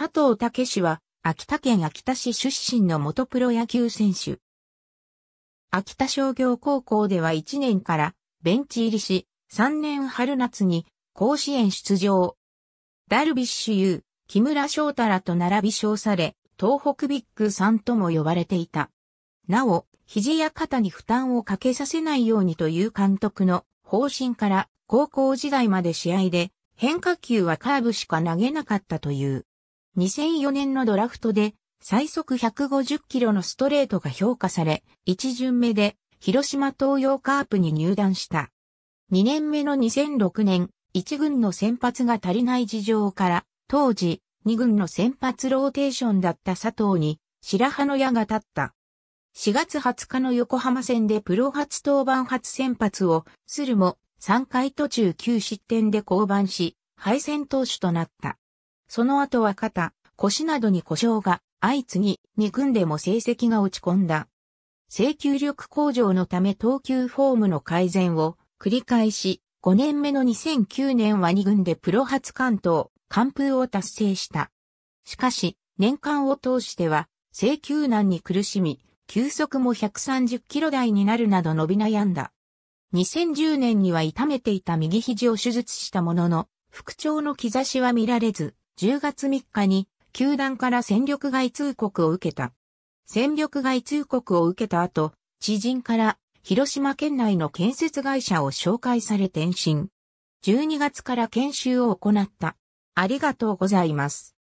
佐藤武氏は、秋田県秋田市出身の元プロ野球選手。秋田商業高校では1年からベンチ入りし、3年春夏に甲子園出場。ダルビッシュ有、木村翔太らと並び称され、東北ビッグさんとも呼ばれていた。なお、肘や肩に負担をかけさせないようにという監督の方針から高校時代まで試合で変化球はカーブしか投げなかったという。2004年のドラフトで最速150キロのストレートが評価され、1巡目で広島東洋カープに入団した。2年目の2006年、1軍の先発が足りない事情から、当時2軍の先発ローテーションだった佐藤に白羽の矢が立った。4月20日の横浜戦でプロ初登板初先発をするも3回途中9失点で降板し、敗戦投手となった。その後は肩、腰などに故障が相次ぎ、2軍でも成績が落ち込んだ。制球力向上のため投球フォームの改善を繰り返し、5年目の2009年は2軍でプロ初関東、完封を達成した。しかし、年間を通しては、制球難に苦しみ、球速も130キロ台になるなど伸び悩んだ。2010年には痛めていた右肘を手術したものの、復調の兆しは見られず、10月3日に球団から戦力外通告を受けた。戦力外通告を受けた後、知人から広島県内の建設会社を紹介され転身。12月から研修を行った。ありがとうございます。